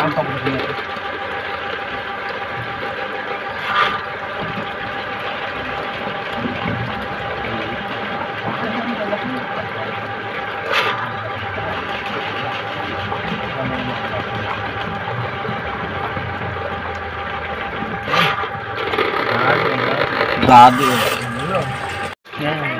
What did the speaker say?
ang pabuhay nito. Dado. Yan.